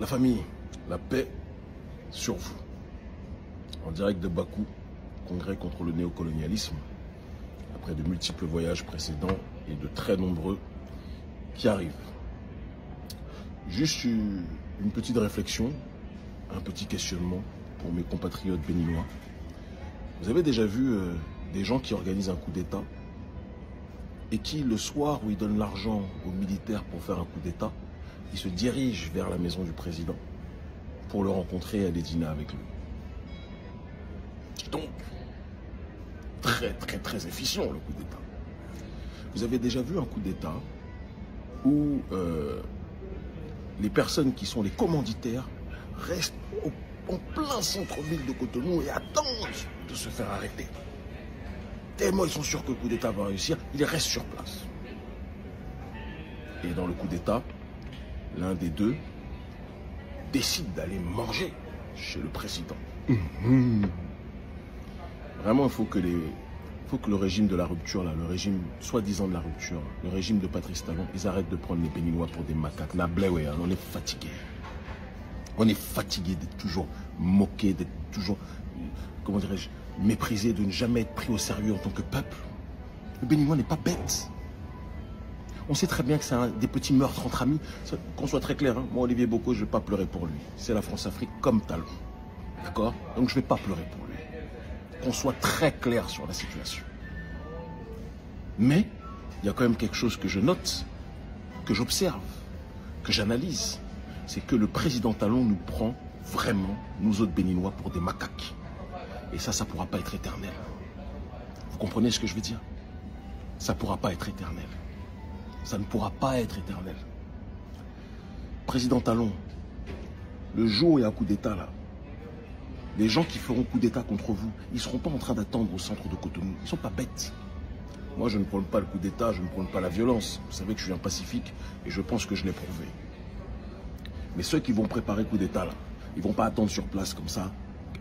La famille, la paix sur vous. En direct de Bakou, congrès contre le néocolonialisme, après de multiples voyages précédents et de très nombreux qui arrivent. Juste une petite réflexion, un petit questionnement pour mes compatriotes béninois. Vous avez déjà vu euh, des gens qui organisent un coup d'État et qui, le soir où ils donnent l'argent aux militaires pour faire un coup d'État, ils se dirigent vers la maison du président pour le rencontrer et aller dîner avec lui. Donc, très très très efficient le coup d'État. Vous avez déjà vu un coup d'État où euh, les personnes qui sont les commanditaires restent au, en plein centre-ville de Cotonou et attendent de se faire arrêter. Tellement ils sont sûrs que le coup d'État va réussir, ils restent sur place. Et dans le coup d'État, l'un des deux décide d'aller manger chez le président. Vraiment, il faut que les, faut que le régime de la rupture, là, le régime soi-disant de la rupture, le régime de Patrice Talon, ils arrêtent de prendre les Béninois pour des macaques. Hein, on est fatigué. On est fatigué d'être toujours moqué, d'être toujours, comment dirais-je, méprisé, de ne jamais être pris au sérieux en tant que peuple. Le Béninois n'est pas bête. On sait très bien que c'est des petits meurtres entre amis. Qu'on soit très clair, hein. moi Olivier Bocco, je ne vais pas pleurer pour lui. C'est la France-Afrique comme Talon. D'accord? Donc je ne vais pas pleurer pour lui. Qu'on soit très clair sur la situation. Mais il y a quand même quelque chose que je note, que j'observe, que j'analyse. C'est que le président Talon nous prend vraiment, nous autres Béninois, pour des macaques. Et ça, ça ne pourra pas être éternel. Vous comprenez ce que je veux dire? Ça ne pourra pas être éternel. Ça ne pourra pas être éternel. Président Talon, le jour où il y a un coup d'État là, les gens qui feront coup d'État contre vous, ils ne seront pas en train d'attendre au centre de Cotonou. Ils ne sont pas bêtes. Moi, je ne prône pas le coup d'État, je ne prône pas la violence. Vous savez que je suis un pacifique et je pense que je l'ai prouvé. Mais ceux qui vont préparer coup d'État là, ils ne vont pas attendre sur place comme ça,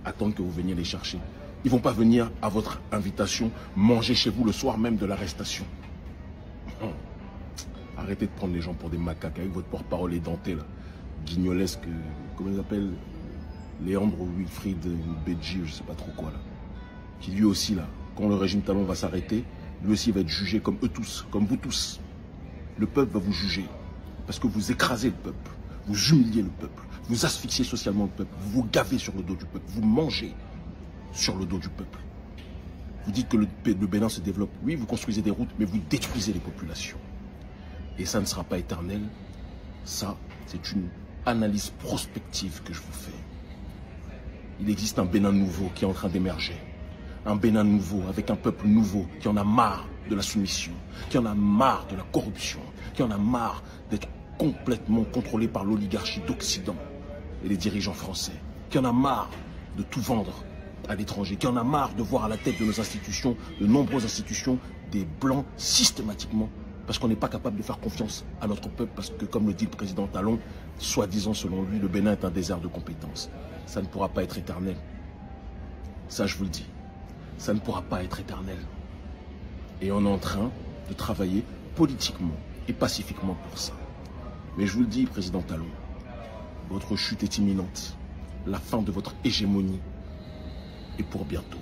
attendre que vous veniez les chercher. Ils ne vont pas venir à votre invitation manger chez vous le soir même de l'arrestation. Arrêtez de prendre les gens pour des macaques avec votre porte-parole édenté, là. Guignolesque, comment ils appellent? Léandre Wilfried Bedji, je sais pas trop quoi, là. Qui lui aussi, là, quand le régime Talon va s'arrêter, lui aussi va être jugé comme eux tous, comme vous tous. Le peuple va vous juger. Parce que vous écrasez le peuple. Vous humiliez le peuple. Vous asphyxiez socialement le peuple. Vous vous gavez sur le dos du peuple. Vous mangez sur le dos du peuple. Vous dites que le, le Bénin se développe. Oui, vous construisez des routes, mais vous détruisez les populations. Et ça ne sera pas éternel. Ça, c'est une analyse prospective que je vous fais. Il existe un Bénin nouveau qui est en train d'émerger. Un Bénin nouveau avec un peuple nouveau qui en a marre de la soumission, qui en a marre de la corruption, qui en a marre d'être complètement contrôlé par l'oligarchie d'Occident et les dirigeants français, qui en a marre de tout vendre à l'étranger, qui en a marre de voir à la tête de nos institutions, de nombreuses institutions, des blancs systématiquement parce qu'on n'est pas capable de faire confiance à notre peuple, parce que, comme le dit le président Talon, soi-disant selon lui, le Bénin est un désert de compétences. Ça ne pourra pas être éternel. Ça, je vous le dis. Ça ne pourra pas être éternel. Et on est en train de travailler politiquement et pacifiquement pour ça. Mais je vous le dis, président Talon, votre chute est imminente. La fin de votre hégémonie est pour bientôt.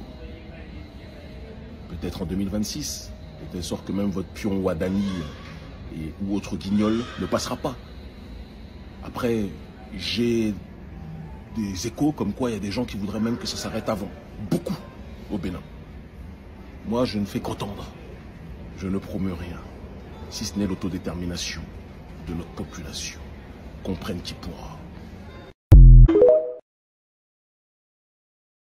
Peut-être en 2026, de sorte que même votre pion Wadani ou autre guignol ne passera pas. Après, j'ai des échos comme quoi il y a des gens qui voudraient même que ça s'arrête avant. Beaucoup au Bénin. Moi, je ne fais qu'entendre. Je ne promeux rien. Si ce n'est l'autodétermination de notre population. Comprenne qui pourra.